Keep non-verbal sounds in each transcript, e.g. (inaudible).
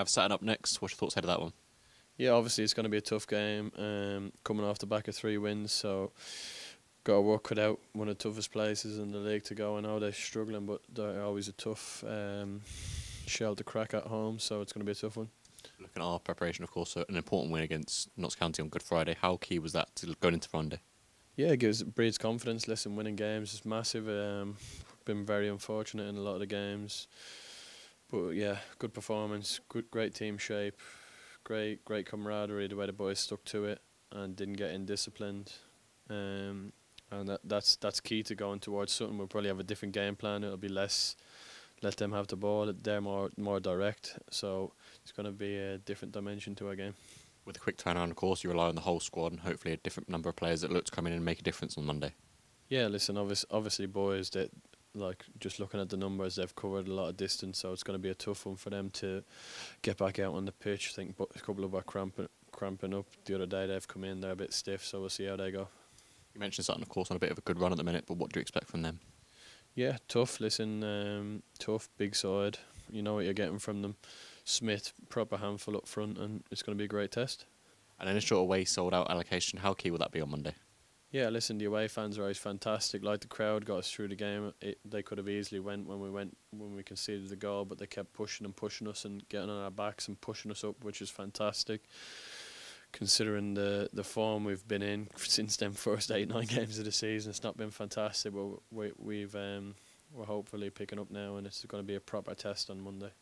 have Sutton up next. What's your thoughts ahead of that one? Yeah, obviously it's going to be a tough game. Um, coming off the back of three wins, so got to work it out. One of the toughest places in the league to go. I know they're struggling, but they're always a tough um, shell to crack at home. So it's going to be a tough one. Looking at our preparation, of course, so an important win against Notts County on Good Friday. How key was that to going into Monday? Yeah, it gives breeds confidence. Listen, winning games is massive. Um, been very unfortunate in a lot of the games, but yeah, good performance, good great team shape, great great camaraderie. The way the boys stuck to it and didn't get indisciplined, um, and that that's that's key to going towards something. We'll probably have a different game plan. It'll be less let them have the ball. They're more more direct, so it's going to be a different dimension to our game with a quick turnaround, of course, you rely on the whole squad and hopefully a different number of players that look to come in and make a difference on Monday. Yeah, listen, obviously, obviously boys that like just looking at the numbers, they've covered a lot of distance, so it's going to be a tough one for them to get back out on the pitch. I think a couple of are cramping, cramping up the other day. They've come in, they're a bit stiff, so we'll see how they go. You mentioned Sutton, of course, on a bit of a good run at the minute, but what do you expect from them? Yeah, tough. Listen, um, tough, big side. You know what you're getting from them. Smith, proper handful up front, and it's going to be a great test. An initial away sold out allocation, how key will that be on Monday? Yeah, listen, the away fans are always fantastic. Like the crowd got us through the game. It, they could have easily went when we went when we conceded the goal, but they kept pushing and pushing us and getting on our backs and pushing us up, which is fantastic. Considering the the form we've been in (laughs) since them first eight nine games of the season, it's not been fantastic. But we, we've um, we're hopefully picking up now, and it's going to be a proper test on Monday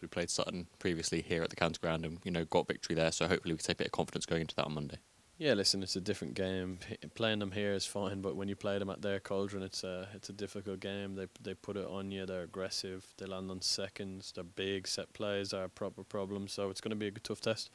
we played Sutton previously here at the county ground and you know got victory there. So hopefully we can take a bit of confidence going into that on Monday. Yeah, listen, it's a different game. Playing them here is fine, but when you play them at their cauldron, it's a it's a difficult game. They they put it on you. They're aggressive. They land on seconds. They're big. Set plays are a proper problem. So it's going to be a tough test.